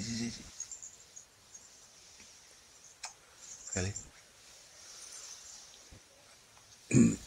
si, si, si. Allez.